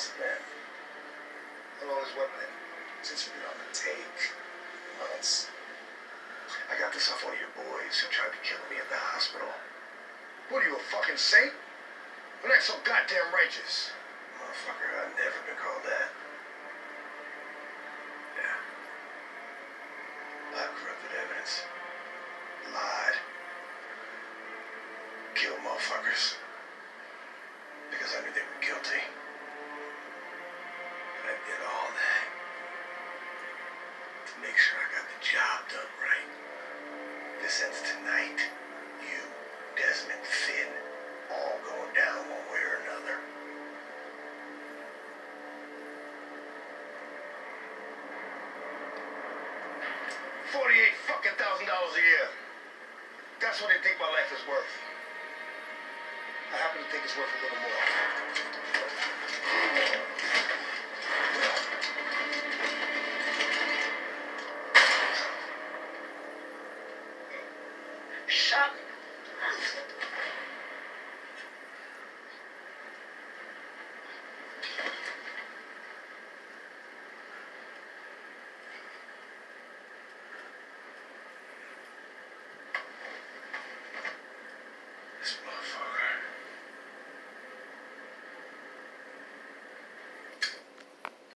It been? How long has what been? Since been on the take. Months. I got this off one of your boys who tried to kill me at the hospital. What are you, a fucking saint? We're not so goddamn righteous. Motherfucker, I've never been called that. Yeah. I corrupted evidence. Lied. Killed motherfuckers. Because I knew they were guilty. To make sure I got the job done right. This ends tonight. You, Desmond, Finn, all going down one way or another. Forty-eight fucking thousand dollars a year. That's what they think my life is worth. I happen to think it's worth a little more. шаг назад.